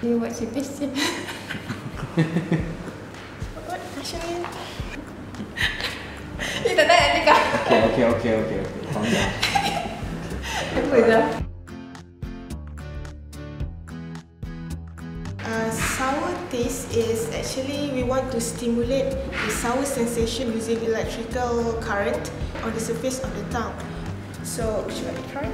Dia buat CPC. What question ni? Dia tak nak cakap. Okay, okay, okay, okay. okay. Calm down. Apa dah? Uh, sour taste is actually we want to stimulate the sour sensation using electrical current on the surface of the tongue. So, would you like to try?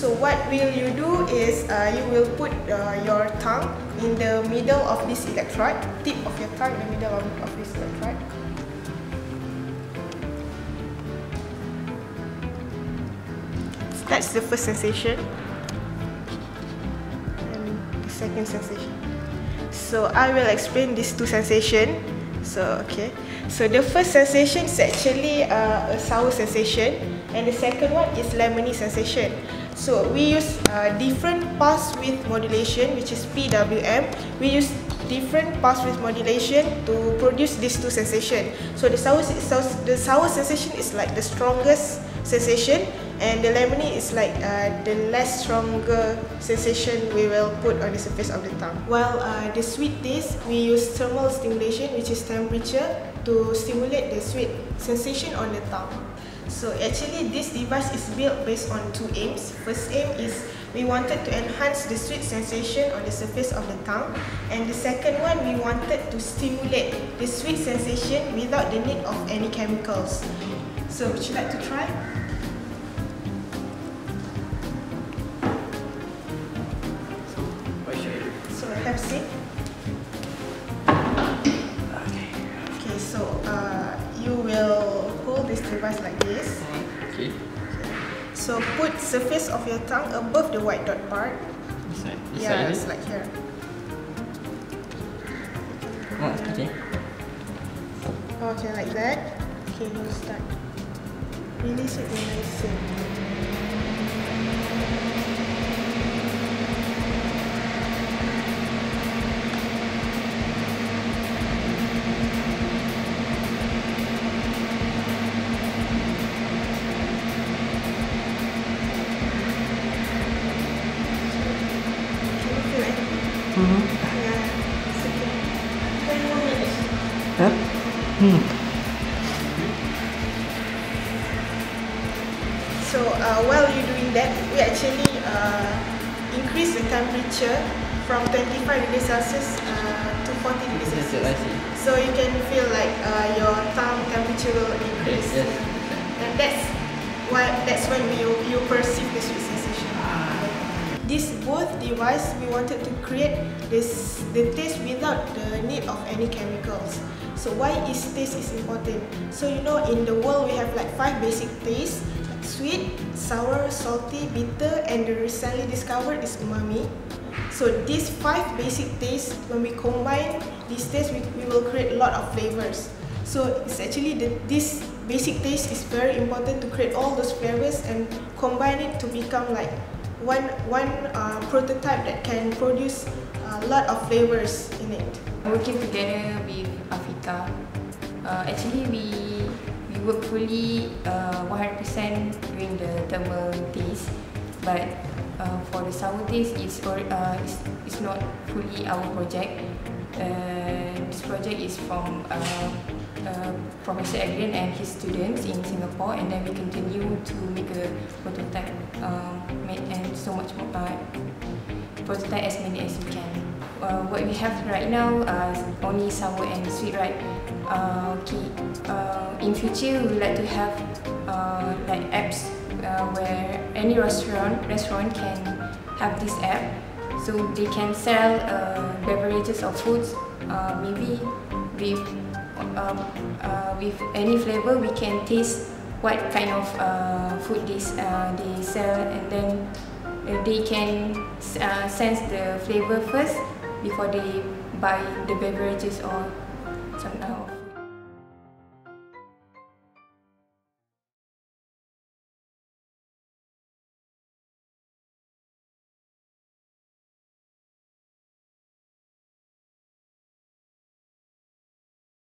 So what will you do is uh, you will put uh, your tongue in the middle of this electrode, tip of your tongue in the middle of, of this electrode. That's the first sensation. And the second sensation. So I will explain these two sensations. So okay. So the first sensation is actually uh, a sour sensation, and the second one is lemony sensation. So we use uh, different pulse width modulation, which is PWM. We use different pulse width modulation to produce these two sensations. So the sour, the sour sensation is like the strongest sensation, and the lemony is like uh, the less stronger sensation we will put on the surface of the tongue. While uh, the sweet taste, we use thermal stimulation, which is temperature, to stimulate the sweet sensation on the tongue. So actually this device is built based on two aims. First aim is we wanted to enhance the sweet sensation on the surface of the tongue and the second one we wanted to stimulate the sweet sensation without the need of any chemicals. So would you like to try? Device like this. Okay. So put surface of your tongue above the white dot part. This side. This yeah, side it's like here. Oh, okay. Okay, like that. Okay, now start. Release it when I say. Huh? Hmm. So uh, while you're doing that, we actually uh, increase the temperature from 25 degrees Celsius uh, to 40 degrees Celsius. I see. So you can feel like uh, your tongue temperature will increase. Yes. And that's why that's when you you perceive the sweet sensation. This both device we wanted to create this the taste without the need of any chemicals. So why is taste is important? So you know in the world we have like five basic tastes: sweet, sour, salty, bitter, and the recently discovered is umami. So these five basic tastes, when we combine these tastes, we, we will create a lot of flavors. So it's actually the, this basic taste is very important to create all those flavors and combine it to become like one one uh, prototype that can produce a lot of flavors in it. Working together with Afika, uh, actually we we work fully uh, 100% during the thermal taste, but uh, for the sour taste, or, uh, it's, it's not fully our project. Uh, this project is from uh, uh, Professor Adrian and his students in Singapore, and then we continue to make a prototype um, make- and so much more. Uh, prototype as many as we can. Uh, what we have right now uh, is only sour and sweet, right? Uh, okay. Uh, in future, we would like to have uh, like apps uh, where any restaurant restaurant can have this app, so they can sell uh, beverages or foods, uh, maybe with um, uh, with any flavor. We can taste what kind of uh, food they s- uh, they sell, and then uh, they can uh, sense the flavor first before they buy the beverages or some uh,